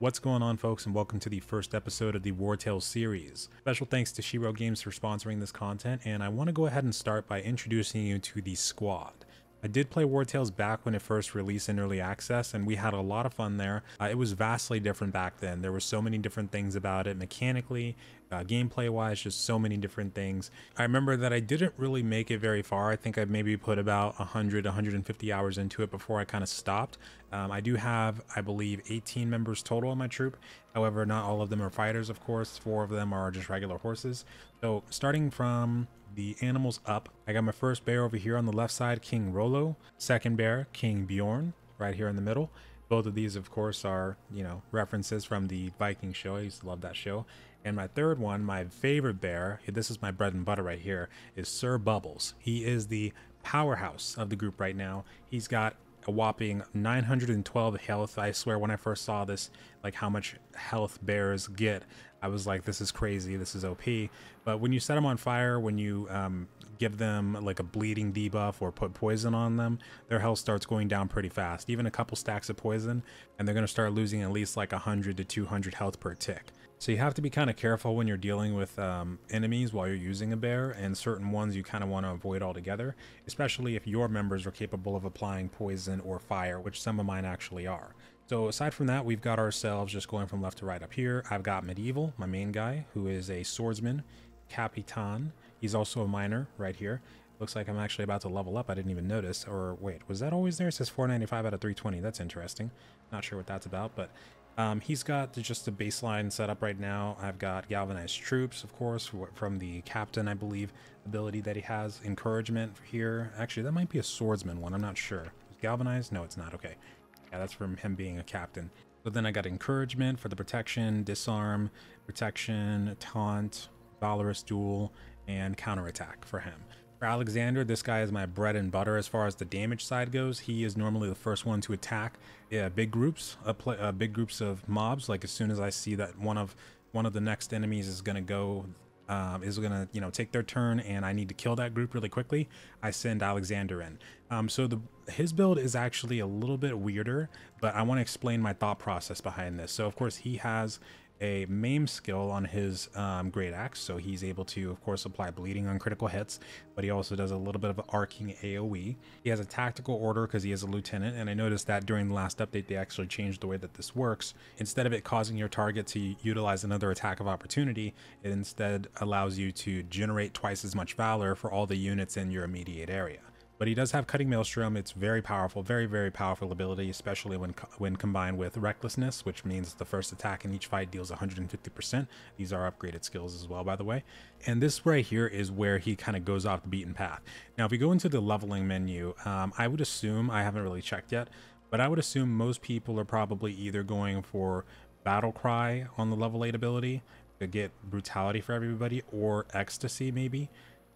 What's going on folks and welcome to the first episode of the Wartales series. Special thanks to Shiro Games for sponsoring this content and I want to go ahead and start by introducing you to the squad. I did play Wartales back when it first released in early access and we had a lot of fun there. Uh, it was vastly different back then. There were so many different things about it mechanically, uh, gameplay wise, just so many different things. I remember that I didn't really make it very far. I think I maybe put about 100, 150 hours into it before I kind of stopped. Um, I do have, I believe, 18 members total in my troop. However, not all of them are fighters, of course. Four of them are just regular horses. So starting from the animals up, I got my first bear over here on the left side, King Rollo. Second bear, King Bjorn, right here in the middle. Both of these, of course, are, you know, references from the Viking show. I used to love that show. And my third one, my favorite bear, this is my bread and butter right here, is Sir Bubbles. He is the powerhouse of the group right now. He's got a whopping 912 health. I swear when I first saw this, like how much health bears get, I was like, this is crazy, this is OP. But when you set them on fire, when you um, give them like a bleeding debuff or put poison on them, their health starts going down pretty fast. Even a couple stacks of poison, and they're gonna start losing at least like 100 to 200 health per tick. So you have to be kind of careful when you're dealing with um, enemies while you're using a bear, and certain ones you kind of want to avoid altogether, especially if your members are capable of applying poison or fire, which some of mine actually are. So aside from that, we've got ourselves just going from left to right up here. I've got Medieval, my main guy, who is a swordsman, Capitan. He's also a miner right here. Looks like I'm actually about to level up. I didn't even notice. Or wait, was that always there? It says 495 out of 320. That's interesting. Not sure what that's about, but um, he's got just a baseline set up right now. I've got galvanized troops, of course, from the captain, I believe, ability that he has. Encouragement here. Actually, that might be a swordsman one. I'm not sure. Galvanized? No, it's not. Okay. Yeah, that's from him being a captain. But then I got encouragement for the protection, disarm, protection, taunt, valorous duel, and counterattack for him. For Alexander, this guy is my bread and butter as far as the damage side goes. He is normally the first one to attack yeah, big groups, play, uh, big groups of mobs. Like as soon as I see that one of one of the next enemies is gonna go, um, is gonna you know take their turn, and I need to kill that group really quickly, I send Alexander in. Um, so the his build is actually a little bit weirder, but I want to explain my thought process behind this. So of course he has a maim skill on his um, great axe so he's able to of course apply bleeding on critical hits but he also does a little bit of arcing aoe he has a tactical order because he is a lieutenant and i noticed that during the last update they actually changed the way that this works. Instead of it causing your target to utilize another attack of opportunity it instead allows you to generate twice as much valor for all the units in your immediate area but he does have Cutting Maelstrom. It's very powerful, very, very powerful ability, especially when when combined with Recklessness, which means the first attack in each fight deals 150%. These are upgraded skills as well, by the way. And this right here is where he kind of goes off the beaten path. Now, if we go into the leveling menu, um, I would assume, I haven't really checked yet, but I would assume most people are probably either going for Battle Cry on the level 8 ability to get Brutality for everybody, or Ecstasy maybe.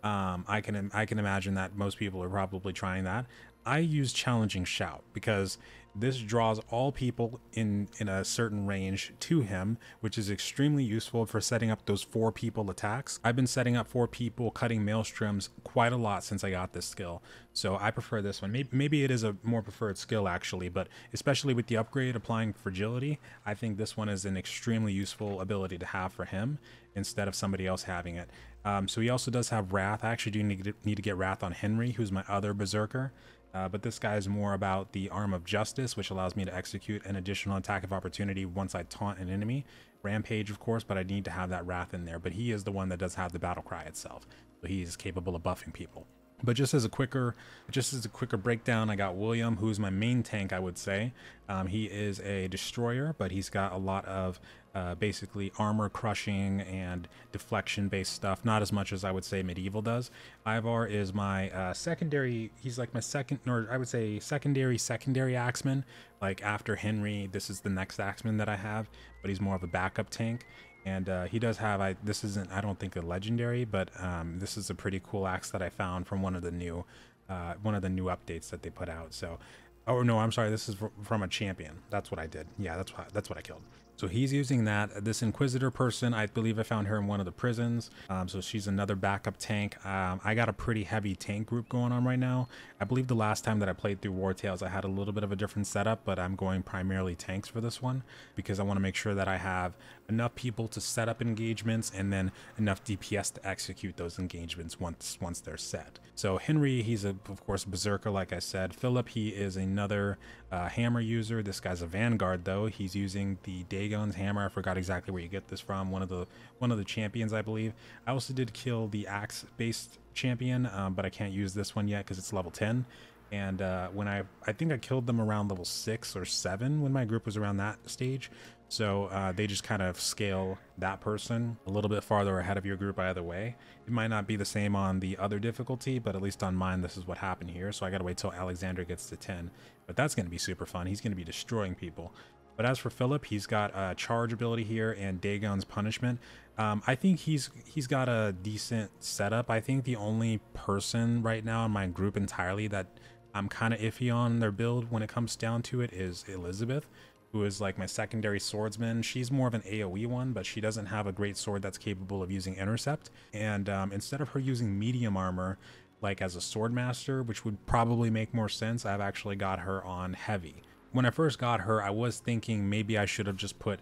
Um, I can I can imagine that most people are probably trying that. I use challenging shout because this draws all people in in a certain range to him, which is extremely useful for setting up those four people attacks. I've been setting up four people cutting maelstroms quite a lot since I got this skill, so I prefer this one. Maybe, maybe it is a more preferred skill actually, but especially with the upgrade applying fragility, I think this one is an extremely useful ability to have for him instead of somebody else having it. Um, so he also does have Wrath. I actually do need to, need to get Wrath on Henry, who's my other Berserker. Uh, but this guy is more about the Arm of Justice, which allows me to execute an additional attack of opportunity once I taunt an enemy. Rampage, of course, but I need to have that Wrath in there. But he is the one that does have the Battle Cry itself. So he's capable of buffing people. But just as a quicker, just as a quicker breakdown, I got William, who's my main tank, I would say. Um, he is a destroyer, but he's got a lot of uh, basically armor crushing and deflection based stuff. Not as much as I would say medieval does. Ivar is my uh, secondary. He's like my second, or I would say secondary, secondary axeman. Like after Henry, this is the next axeman that I have, but he's more of a backup tank and uh, he does have I this isn't I don't think a legendary but um, this is a pretty cool axe that I found from one of the new uh, one of the new updates that they put out so oh no I'm sorry this is from a champion that's what I did yeah that's what that's what I killed So he's using that. This Inquisitor person, I believe I found her in one of the prisons. Um, so she's another backup tank. Um, I got a pretty heavy tank group going on right now. I believe the last time that I played through Wartales, I had a little bit of a different setup, but I'm going primarily tanks for this one because I want to make sure that I have enough people to set up engagements and then enough DPS to execute those engagements once once they're set. So Henry, he's a, of course berserker, like I said. Philip, he is another uh, hammer user. This guy's a vanguard though. He's using the Dagon's hammer. I forgot exactly where you get this from. One of the one of the champions, I believe. I also did kill the axe based champion, um, but I can't use this one yet because it's level 10. And uh, when I, I think I killed them around level six or seven when my group was around that stage. So uh, they just kind of scale that person a little bit farther ahead of your group either way. It might not be the same on the other difficulty, but at least on mine, this is what happened here. So I got to wait till Alexander gets to 10. But that's going to be super fun. He's going to be destroying people. But as for Philip, he's got a charge ability here and Dagon's punishment. Um, I think he's he's got a decent setup. I think the only person right now in my group entirely that I'm kind of iffy on their build when it comes down to it is Elizabeth, who is like my secondary swordsman. She's more of an AoE one, but she doesn't have a great sword that's capable of using intercept. And um, instead of her using medium armor, like as a sword master, which would probably make more sense, I've actually got her on heavy. When I first got her, I was thinking maybe I should have just put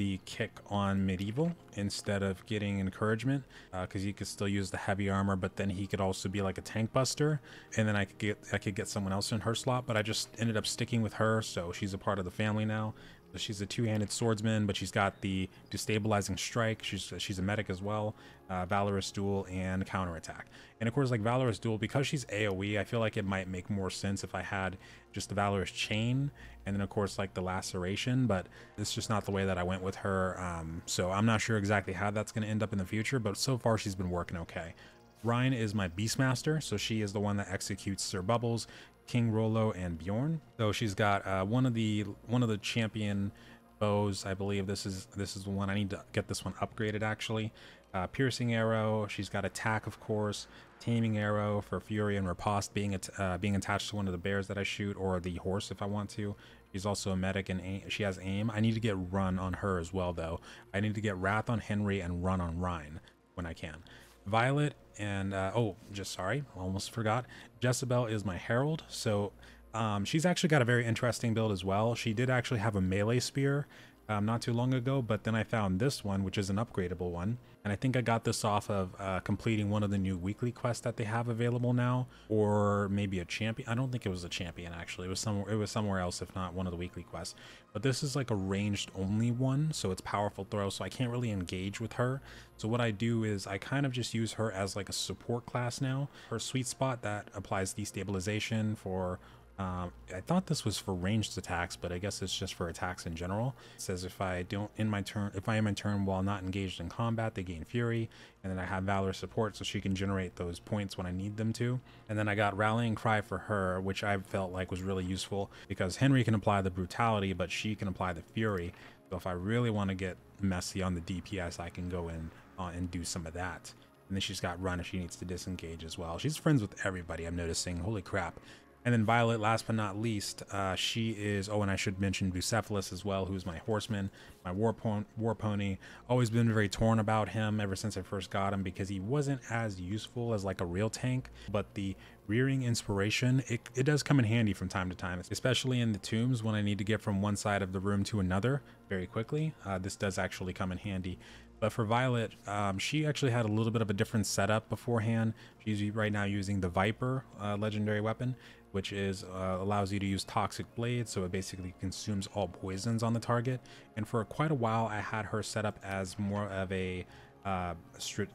the kick on medieval instead of getting encouragement because uh, he could still use the heavy armor but then he could also be like a tank buster and then i could get i could get someone else in her slot but i just ended up sticking with her so she's a part of the family now She's a two-handed swordsman, but she's got the destabilizing strike. She's she's a medic as well, uh, valorous duel and counterattack. And of course, like valorous duel, because she's AOE, I feel like it might make more sense if I had just the valorous chain and then of course like the laceration. But it's just not the way that I went with her. Um, so I'm not sure exactly how that's going to end up in the future. But so far, she's been working okay. Ryan is my Beastmaster, so she is the one that executes Sir Bubbles. King Rollo and Bjorn. So she's got uh, one of the one of the champion bows. I believe this is this is the one I need to get this one upgraded actually. Uh, piercing arrow. She's got attack, of course. Taming arrow for fury and riposte, being uh, being attached to one of the bears that I shoot, or the horse if I want to. She's also a medic and aim. she has aim. I need to get run on her as well though. I need to get wrath on Henry and run on Reyn when I can. Violet and uh, oh, just sorry, almost forgot. Jezebel is my herald, so um, she's actually got a very interesting build as well. She did actually have a melee spear um, not too long ago, but then I found this one, which is an upgradable one. And I think I got this off of uh, completing one of the new weekly quests that they have available now, or maybe a champion. I don't think it was a champion actually. It was somewhere. It was somewhere else, if not one of the weekly quests. But this is like a ranged only one, so it's powerful throw. So I can't really engage with her. So what I do is I kind of just use her as like a support class now. Her sweet spot that applies destabilization for um, I thought this was for ranged attacks, but I guess it's just for attacks in general. It says if I don't in my turn, if I am in turn while not engaged in combat, they gain fury, and then I have valor support, so she can generate those points when I need them to. And then I got rallying cry for her, which I felt like was really useful because Henry can apply the brutality, but she can apply the fury. So if I really want to get messy on the DPS, I can go in uh, and do some of that. And then she's got run if she needs to disengage as well. She's friends with everybody, I'm noticing. Holy crap. And then Violet, last but not least, uh, she is, oh, and I should mention Bucephalus as well, who's my horseman, my war, po war pony. Always been very torn about him ever since I first got him because he wasn't as useful as like a real tank, but the rearing inspiration, it, it does come in handy from time to time, especially in the tombs when I need to get from one side of the room to another very quickly. Uh, this does actually come in handy. But for Violet, um, she actually had a little bit of a different setup beforehand. She's right now using the Viper uh, legendary weapon, which is uh, allows you to use toxic blade so it basically consumes all poisons on the target. And for quite a while i had her set up as more of a uh,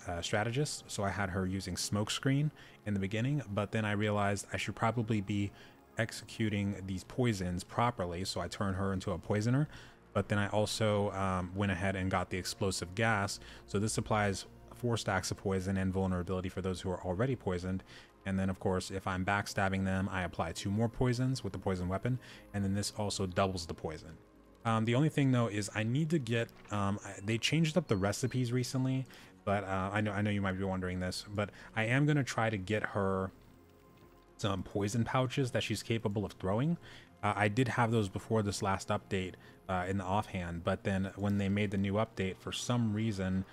uh, strategist so i had her using smokescreen in the beginning but then i realized i should probably be executing these poisons properly so i turned her into a poisoner. But then i also um, went ahead and got the explosive gas. So this applies four stacks of poison and vulnerability for those who are already poisoned and then of course, if I'm backstabbing them, I apply two more poisons with the poison weapon. And then this also doubles the poison. Um, the only thing though is I need to get, um, they changed up the recipes recently, but uh, I know I know you might be wondering this, but I am going to try to get her some poison pouches that she's capable of throwing. Uh, I did have those before this last update uh, in the offhand, but then when they made the new update, for some reason,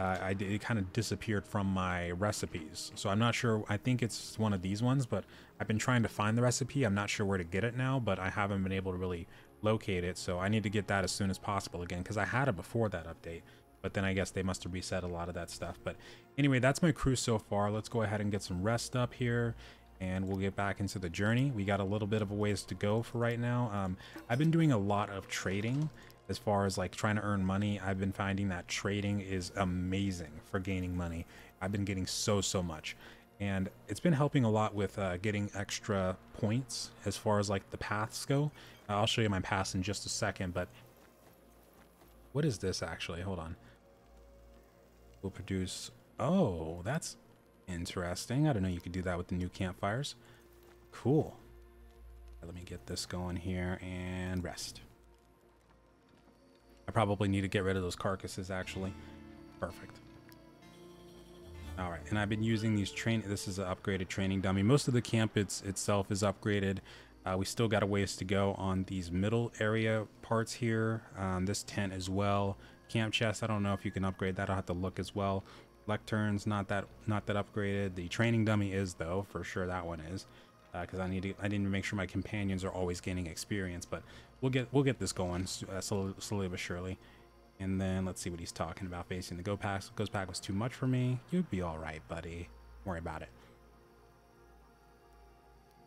uh, I it kind of disappeared from my recipes. So I'm not sure. I think it's one of these ones, but I've been trying to find the recipe. I'm not sure where to get it now, but I haven't been able to really locate it. So I need to get that as soon as possible again because I had it before that update. But then I guess they must have reset a lot of that stuff. But anyway, that's my crew so far. Let's go ahead and get some rest up here and we'll get back into the journey. We got a little bit of a ways to go for right now. Um, I've been doing a lot of trading as far as like trying to earn money. I've been finding that trading is amazing for gaining money. I've been getting so, so much. And it's been helping a lot with uh, getting extra points as far as like the paths go. I'll show you my paths in just a second, but what is this actually? Hold on. We'll produce, oh, that's Interesting. I don't know you could do that with the new campfires. Cool. Let me get this going here and rest. I probably need to get rid of those carcasses actually. Perfect. All right, and I've been using these train. This is an upgraded training dummy. Most of the camp it's, itself is upgraded. Uh, we still got a ways to go on these middle area parts here. Um, this tent as well. Camp chest, I don't know if you can upgrade that. I'll have to look as well. Lecterns not that not that upgraded. The training dummy is though for sure that one is because uh, I need to I need to make sure my companions are always gaining experience. But we'll get we'll get this going uh, slowly, slowly but surely. And then let's see what he's talking about facing the go pack. Goes pack was too much for me. You'd be all right, buddy. Don't worry about it.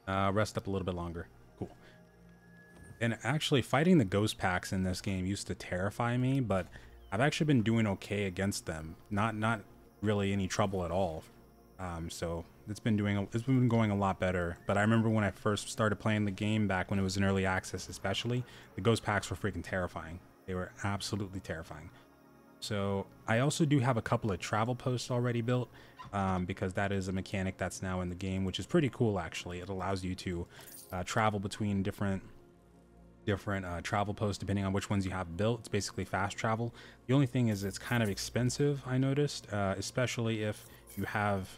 Uh, rest up a little bit longer. Cool. And actually, fighting the ghost packs in this game used to terrify me, but I've actually been doing okay against them. Not not really any trouble at all. Um, so it's been doing it's been going a lot better. But I remember when I first started playing the game back when it was in early access, especially the ghost packs were freaking terrifying. They were absolutely terrifying. So I also do have a couple of travel posts already built um, because that is a mechanic that's now in the game, which is pretty cool actually. It allows you to uh, travel between different different uh, travel posts depending on which ones you have built. It's basically fast travel. The only thing is it's kind of expensive, I noticed, uh, especially if you have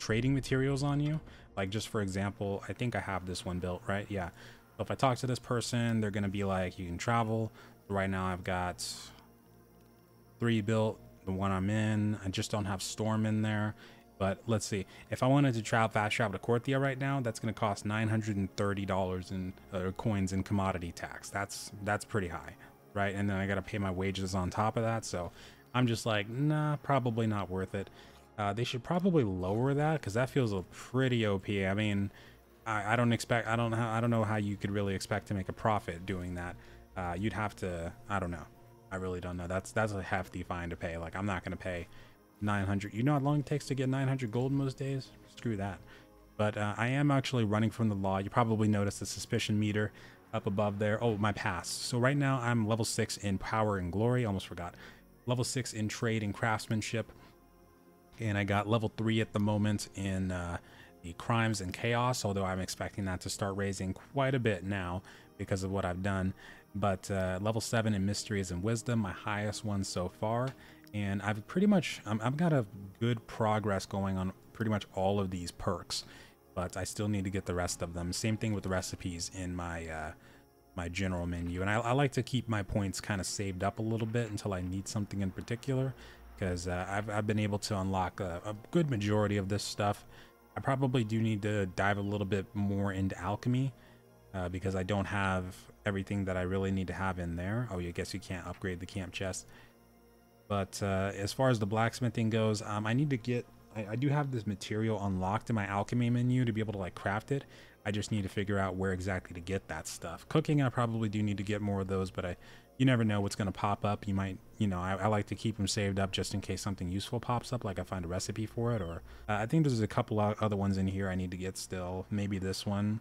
trading materials on you. Like just for example, I think I have this one built, right? Yeah. So if I talk to this person, they're going to be like, you can travel. Right now I've got three built, the one I'm in. I just don't have storm in there. But let's see. If I wanted to travel fast travel to Korthia right now, that's going to cost $930 in uh, coins in commodity tax. That's that's pretty high, right? And then I got to pay my wages on top of that. So I'm just like, nah, probably not worth it. Uh, they should probably lower that because that feels a pretty OP. I mean, I, I don't expect, I don't, I don't know how you could really expect to make a profit doing that. Uh, you'd have to, I don't know. I really don't know. That's that's a hefty fine to pay. Like I'm not going to pay 900. You know how long it takes to get 900 gold most days? Screw that. But uh, I am actually running from the law. You probably noticed the suspicion meter up above there. Oh, my pass. So right now I'm level 6 in power and glory. Almost forgot. Level 6 in trade and craftsmanship. And I got level 3 at the moment in uh, the crimes and chaos, although I'm expecting that to start raising quite a bit now because of what I've done. But uh, level 7 in mysteries and wisdom, my highest one so far and I've pretty much i have got a good progress going on pretty much all of these perks, but I still need to get the rest of them. Same thing with the recipes in my uh, my general menu, and I, I, like to keep my points kind of saved up a little bit until I need something in particular, because uh, I've, I've been able to unlock a, a good majority of this stuff. I probably do need to dive a little bit more into alchemy. Uh, because I don't have everything that I really need to have in there. Oh, I guess you can't upgrade the camp chest. But uh, as far as the blacksmithing goes, um, I need to get, I, I, do have this material unlocked in my alchemy menu to be able to like craft it. I just need to figure out where exactly to get that stuff. Cooking, I probably do need to get more of those, but I, you never know what's going to pop up. You might, you know, I, I, like to keep them saved up just in case something useful pops up, like I find a recipe for it. Or uh, I think there's a couple other ones in here I need to get still. Maybe this one.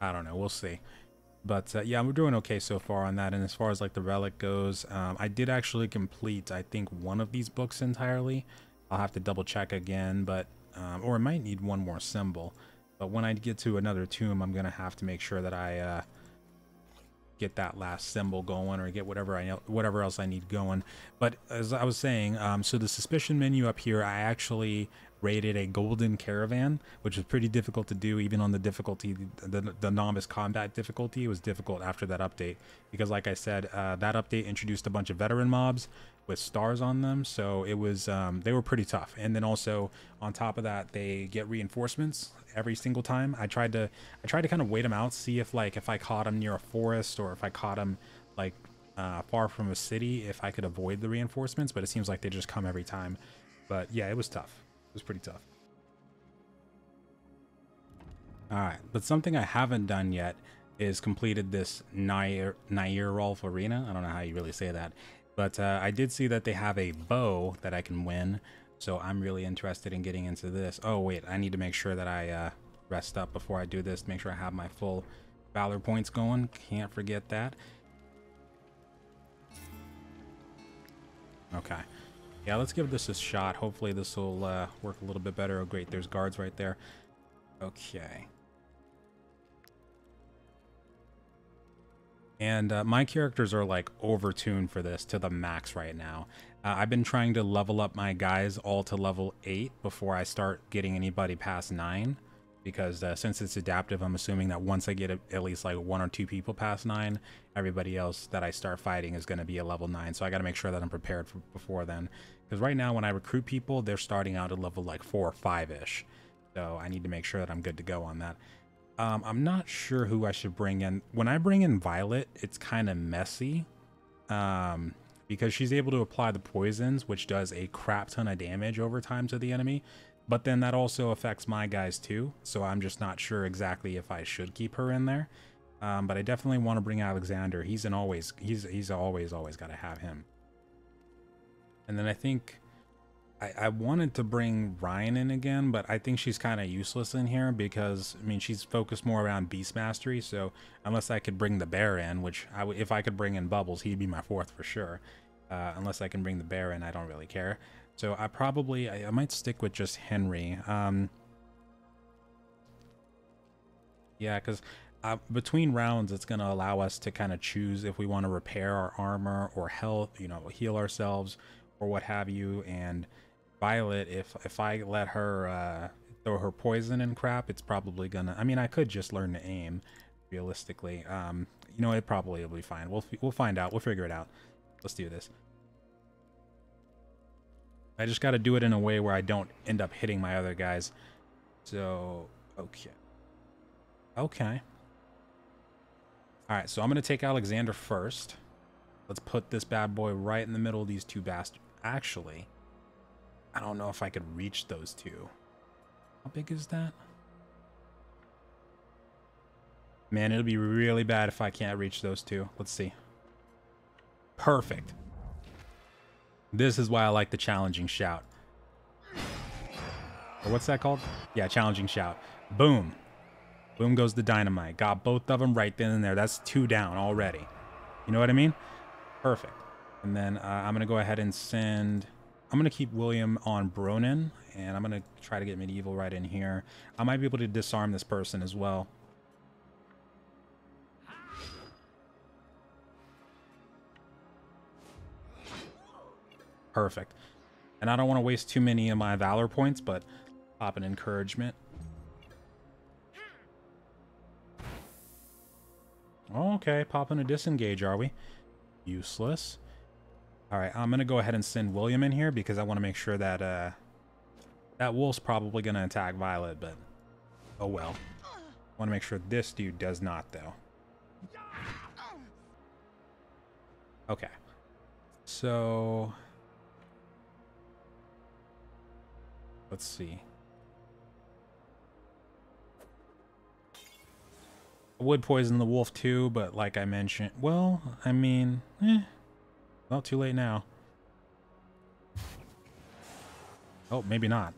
I don't know. We'll see. But uh, yeah, we're doing okay so far on that. And as far as like the relic goes, um, I did actually complete, I think, one of these books entirely. I'll have to double check again, but um, or I might need one more symbol. But when I get to another tomb, I'm gonna have to make sure that I uh, get that last symbol going or get whatever I whatever else I need going. But as I was saying, um, so the suspicion menu up here, I actually rated a golden caravan, which was pretty difficult to do even on the difficulty, the, the novice combat difficulty. Was difficult after that update because, like I said, uh, that update introduced a bunch of veteran mobs with stars on them, so it was um, they were pretty tough. And then also on top of that, they get reinforcements every single time. I tried to I tried to kind of wait them out, see if like if I caught them near a forest or if I caught them like uh, far from a city, if I could avoid the reinforcements. But it seems like they just come every time. But yeah, it was tough. It was pretty tough. All right, but something I haven't done yet is completed this Nair, Nairolf Arena. I don't know how you really say that. But uh, I did see that they have a bow that I can win. So I'm really interested in getting into this. Oh, wait, I need to make sure that I uh, rest up before I do this. Make sure I have my full Valor points going. Can't forget that. Okay. Yeah, let's give this a shot. Hopefully this will uh, work a little bit better. Oh, great. There's guards right there. Okay. And uh, my characters are like overtuned for this to the max right now. Uh, I've been trying to level up my guys all to level 8 before I start getting anybody past 9. Because uh, since it's adaptive, I'm assuming that once I get a, at least like one or two people past 9, everybody else that I start fighting is going to be a level 9. So I got to make sure that I'm prepared for before then. Because right now when I recruit people, they're starting out at level like 4 or 5-ish. So I need to make sure that I'm good to go on that. Um, I'm not sure who I should bring in. When I bring in Violet, it's kind of messy. Um, because she's able to apply the poisons, which does a crap ton of damage over time to the enemy. But then that also affects my guys too, so I'm just not sure exactly if I should keep her in there. Um, but I definitely want to bring Alexander. He's an always he's he's always always got to have him. And then I think I, I wanted to bring Ryan in again, but I think she's kind of useless in here because I mean she's focused more around beast mastery. So unless I could bring the bear in, which I w- if I could bring in Bubbles, he'd be my fourth for sure. Uh, unless I can bring the bear in, I don't really care. So I probably, I, I might stick with just Henry. Um, yeah, because uh, between rounds, it's going to allow us to kind of choose if we want to repair our armor or health, you know, heal ourselves or what have you. And Violet, if if I let her uh, throw her poison and crap, it's probably gonna. I mean, I could just learn to aim, realistically. Um, you know, it probably will be fine. We'll we'll find out. We'll figure it out. Let's do this. I just got to do it in a way where I don't end up hitting my other guys. So, okay. Okay. Alright, so I'm going to take Alexander first. Let's put this bad boy right in the middle of these two bastards. Actually, I don't know if I could reach those two. How big is that? Man, it'll be really bad if I can't reach those two. Let's see. Perfect. This is why I like the challenging shout. Or what's that called? Yeah, challenging shout. Boom. Boom goes the dynamite. Got both of them right then and there. That's two down already. You know what I mean? Perfect. And then uh, I'm going to go ahead and send... I'm going to keep William on Bronin, and I'm going to try to get Medieval right in here. I might be able to disarm this person as well. Perfect. And I don't want to waste too many of my Valor points, but pop an encouragement. Okay, popping a disengage, are we? Useless. All right, I'm going to go ahead and send William in here because I want to make sure that uh, that wolf's probably going to attack Violet, but oh well. want to make sure this dude does not, though. Okay. So Let's see. I would poison the wolf too, but like I mentioned, well, I mean, eh, well, too late now. Oh, maybe not.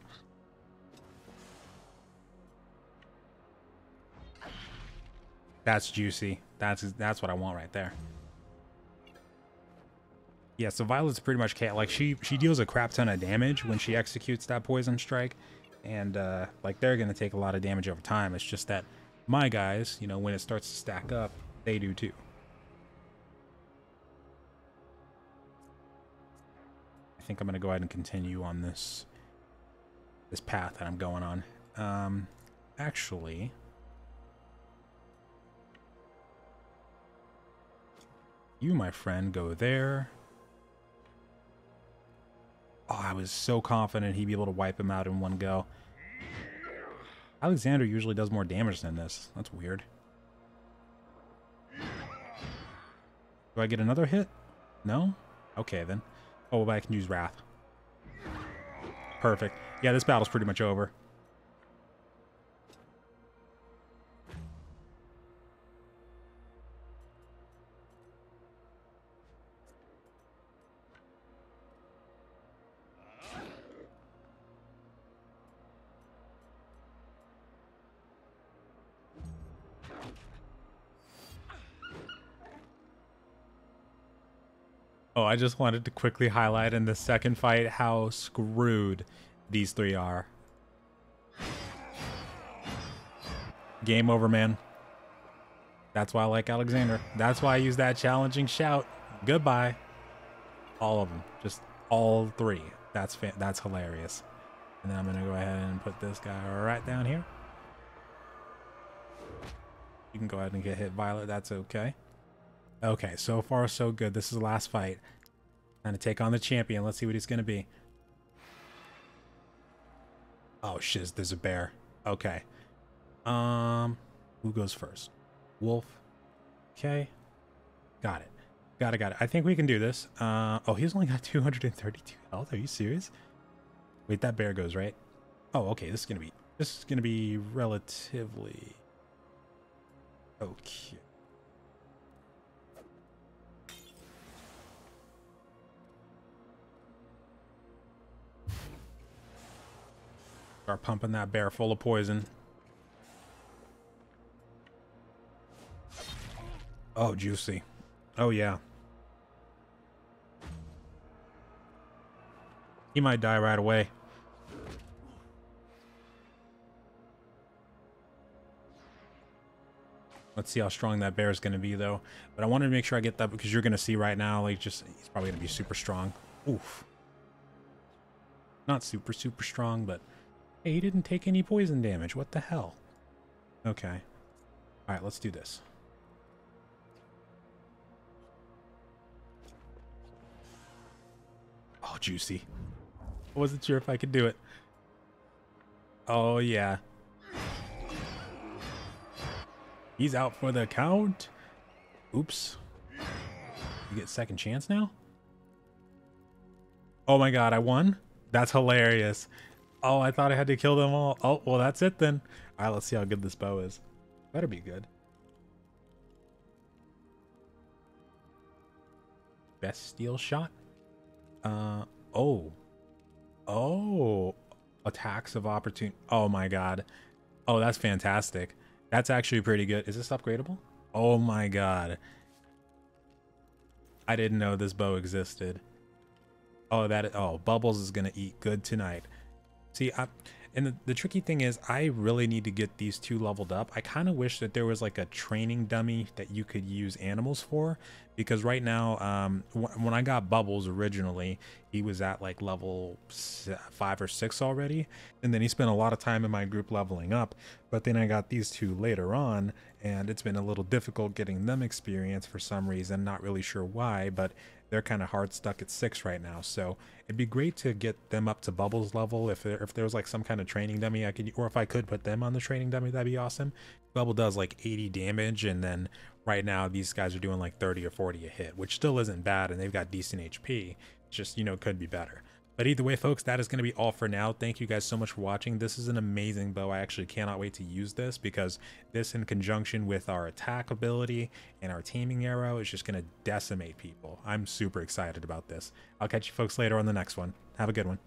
That's juicy. That's that's what I want right there. Yeah, so Violet's pretty much like she she deals a crap ton of damage when she executes that poison strike, and uh, like they're gonna take a lot of damage over time. It's just that my guys, you know, when it starts to stack up, they do too. Think I'm going to go ahead and continue on this this path that I'm going on. Um, actually, you, my friend, go there. Oh, I was so confident he'd be able to wipe him out in one go. Alexander usually does more damage than this. That's weird. Do I get another hit? No? Okay, then. Oh, but I can use Wrath. Perfect. Yeah, this battle's pretty much over. Oh, I just wanted to quickly highlight in the second fight how screwed these three are. Game over, man. That's why I like Alexander. That's why I use that challenging shout. Goodbye. All of them. Just all three. That's that's hilarious. And then I'm going to go ahead and put this guy right down here. You can go ahead and get hit Violet. That's okay. Okay, so far so good. This is the last fight. Time to take on the champion. Let's see what he's going to be. Oh, shiz, there's a bear. Okay. Um, who goes first? Wolf. Okay. Got it. Got it, got it. I think we can do this. Uh, oh, he's only got 232 health. Are you serious? Wait, that bear goes, right? Oh, okay. This is going to be, this is going to be relatively okay. Start pumping that bear full of poison. Oh, juicy. Oh, yeah. He might die right away. Let's see how strong that bear is going to be, though. But I wanted to make sure I get that because you're going to see right now, like, just, he's probably going to be super strong. Oof. Not super, super strong, but Hey, he didn't take any poison damage. What the hell? Okay. Alright, let's do this. Oh, juicy. I wasn't sure if I could do it. Oh, yeah. He's out for the count. Oops. You get second chance now? Oh my god, I won? That's hilarious. Oh, I thought I had to kill them all. Oh, well, that's it then. All right, let's see how good this bow is. Better be good. Best steel shot? Uh, oh. Oh. Attacks of opportunity. Oh my god. Oh, that's fantastic. That's actually pretty good. Is this upgradable? Oh my god. I didn't know this bow existed. Oh, that. Oh, Bubbles is going to eat good tonight. See, I, and the, the tricky thing is I really need to get these two leveled up. I kind of wish that there was like a training dummy that you could use animals for because right now, um, when I got Bubbles originally, he was at like level five or six already. And then he spent a lot of time in my group leveling up. But then I got these two later on and it's been a little difficult getting them experience for some reason. Not really sure why, but they're kind of hard stuck at six right now. So it'd be great to get them up to Bubbles level. If there, if there was like some kind of training dummy I could, or if I could put them on the training dummy, that'd be awesome. Bubble does like 80 damage, and then right now these guys are doing like 30 or 40 a hit, which still isn't bad, and they've got decent HP. Just you know could be better. But either way, folks, that is going to be all for now. Thank you guys so much for watching. This is an amazing bow. I actually cannot wait to use this because this in conjunction with our attack ability and our taming arrow is just going to decimate people. I'm super excited about this. I'll catch you folks later on the next one. Have a good one.